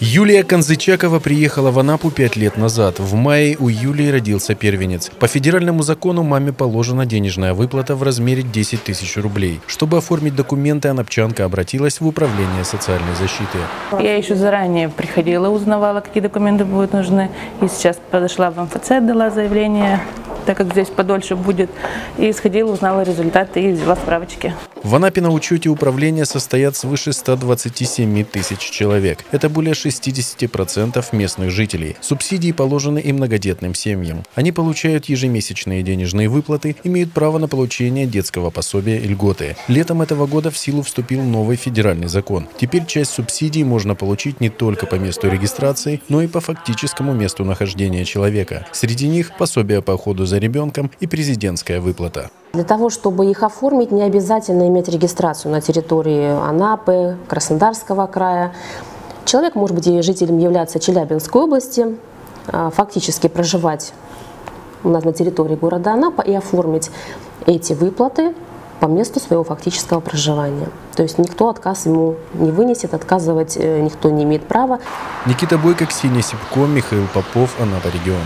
Юлия Конзычакова приехала в Анапу пять лет назад. В мае у Юлии родился первенец. По федеральному закону маме положена денежная выплата в размере 10 тысяч рублей. Чтобы оформить документы, анапчанка обратилась в управление социальной защиты. Я еще заранее приходила, узнавала, какие документы будут нужны. И сейчас подошла в МФЦ, дала заявление так как здесь подольше будет. И сходила, узнала результаты и взяла справочки. В Анапе на учете управления состоят свыше 127 тысяч человек. Это более 60% местных жителей. Субсидии положены и многодетным семьям. Они получают ежемесячные денежные выплаты, имеют право на получение детского пособия и льготы. Летом этого года в силу вступил новый федеральный закон. Теперь часть субсидий можно получить не только по месту регистрации, но и по фактическому месту нахождения человека. Среди них пособие по уходу за ребенком и президентская выплата. Для того, чтобы их оформить, не обязательно иметь регистрацию на территории Анапы, Краснодарского края. Человек может быть жителем являться Челябинской области, а, фактически проживать у нас на территории города Анапа и оформить эти выплаты по месту своего фактического проживания. То есть никто отказ ему не вынесет, отказывать э, никто не имеет права. Никита Бойко, Ксения Сипко, Михаил Попов, Анапа регион.